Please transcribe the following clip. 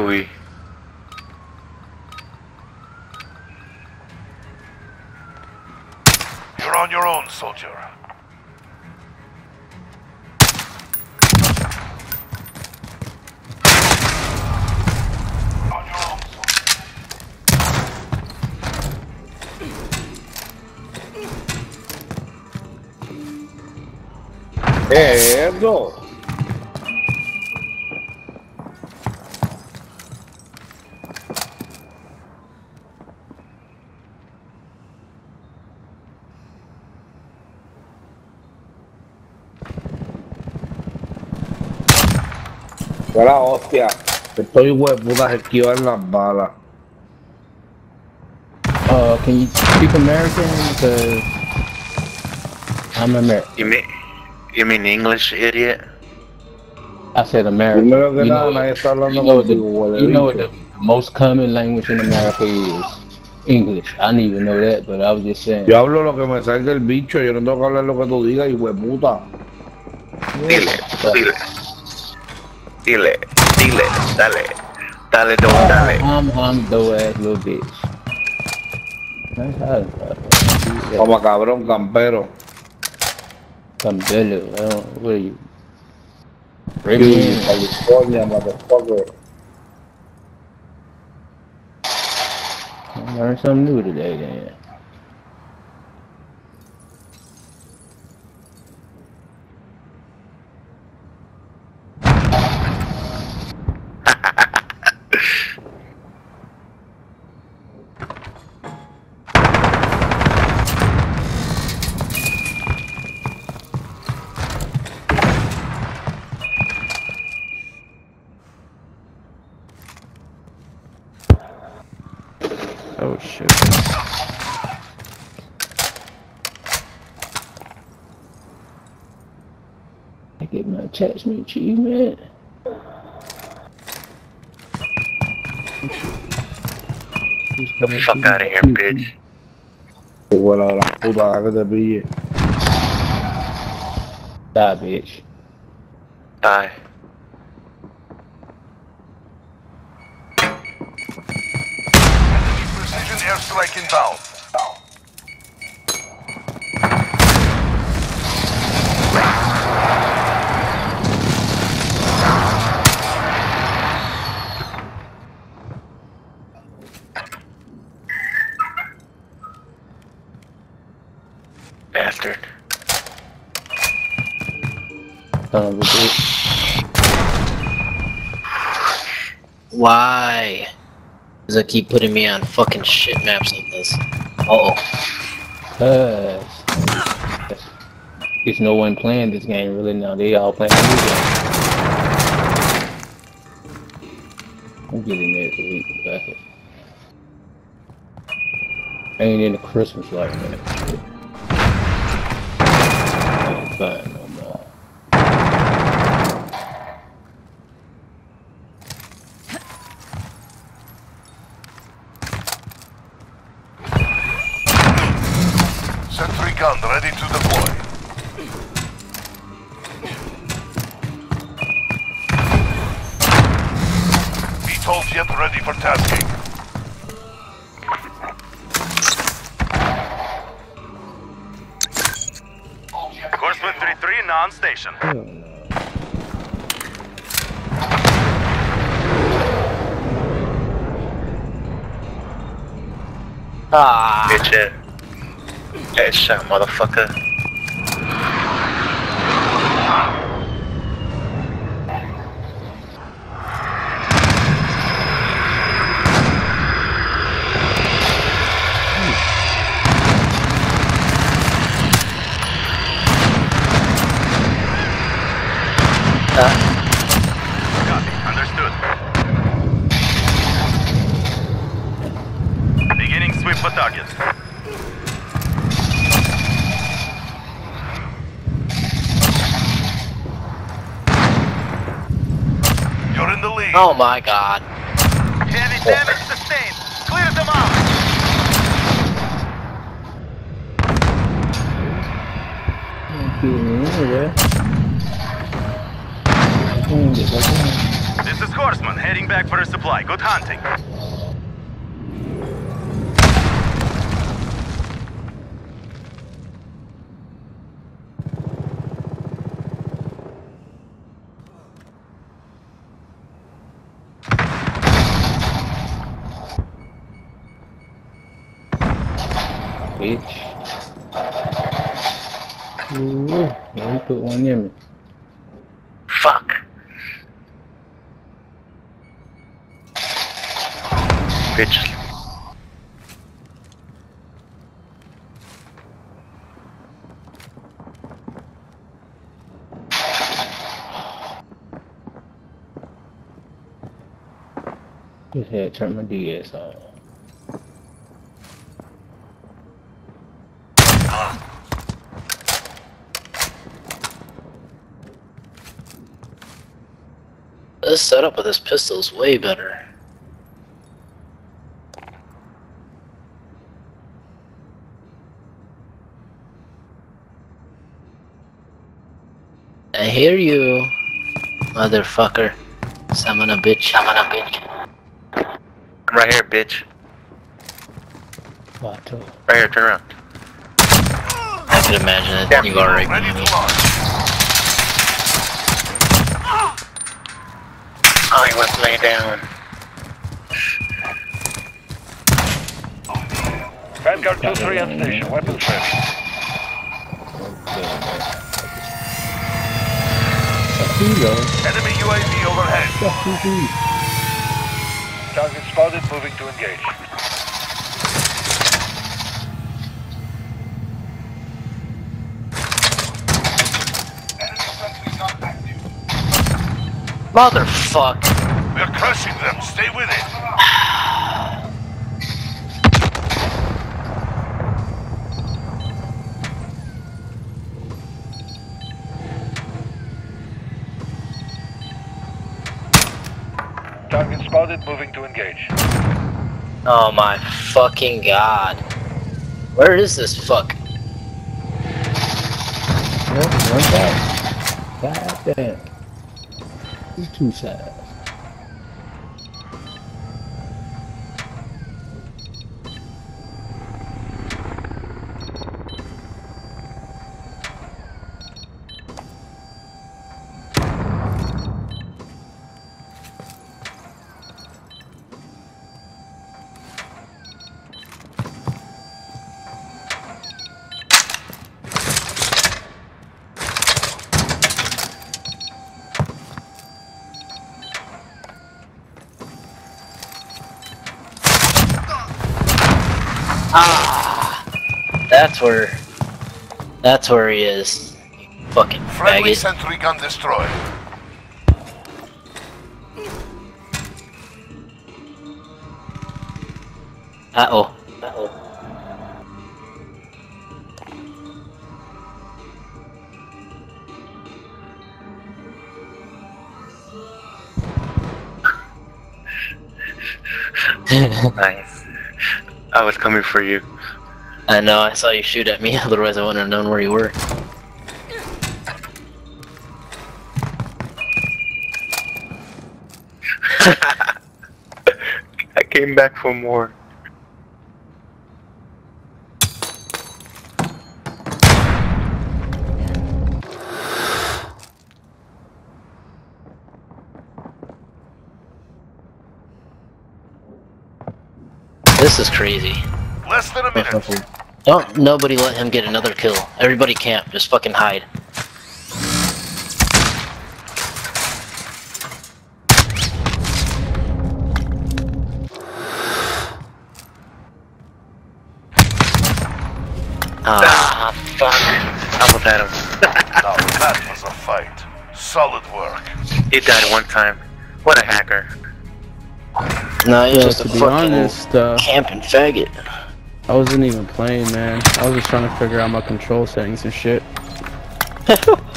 movie. You're on your own, soldier. On your own, Fue la hostia. Estoy hueputas esquivar las balas. Uh, can you speak American? Because I'm American. You mean you mean English, idiot? I said American. Primero que You nada, know, nadie está hablando you know, what the, contigo, huele you know what bicho. the most common language in America is? English. I didn't even know that, but I was just saying. Yo hablo lo que me salga el bicho, yo no tengo que hablar lo que tú digas, y hueputa. Dile, dile. Dile, dile, dale. Dale, don, dale. I'm I'm dough ass little bitch. Nice house, bro. Como cabrón, campero. Cambelo, I don't, what are you? You, Caribbean? California, motherfucker. I learned something new today, then. Oh shit. I get my attachment achievement. Who's coming Fuck out of here, bitch. Huele a la puta que te pille. Die, bitch. Die. Precision airstrike inbound. Bastard. Son of a bitch. Why? Does it keep putting me on fucking shit maps like this? Uh oh. Cause there's no one playing this game really now. They all playing the new game. I'm getting there the week back. Ain't in the Christmas like that. Shit. Ain't fine no more. Sentry gun ready to deploy. VTOL jet ready for tasking. Horseman 3-3 now on station. Hell. Ah. Bitch, it. Headshot, motherfucker. Copy. Understood. Beginning sweep for target. You're in the lead. Oh my god. Heavy damage sustained. Clear them out. Ain't getting in there. Ain't get back in. This is Horseman, heading back for a supply. Good hunting. Bitch. Ooh, he put one in me. Fuck. Bitch. Just had to turn my DS on. This setup with this pistol is way better. I hear you, motherfucker. Summon a bitch. Summon a bitch. I'm right here, bitch. Vato. Right here, turn around. I could imagine it. Yeah. You are right Ready behind to me. launch. Oh, he went lay down. Vanguard 2-3 on station. Weapons ready. Tuxedo. Enemy UAV overhead. Tuxedo. Target spotted. Moving to engage. Motherfuck. We're crushing them. Stay with it. Target spotted. Moving to engage. Oh my fucking god. Where is this fuck? Yep, one side. God damn. Two sides. Ah! That's where. That's where he is. You fucking Friendly faggot. sentry gun destroyed. Uh oh. Uh oh. Nice. I was coming for you. I know, I saw you shoot at me, otherwise I wouldn't have known where you were. I came back for more. This is crazy. Less than a minute. Don't nobody let him get another kill. Everybody camp, just fucking hide. Ah, fuck. Almost had him. Now that was a fight. Solid work. He died one time. What a hacker. No, you're Yeah, just a to be fucking honest, uh, camping faggot. I wasn't even playing, man. I was just trying to figure out my control settings and shit.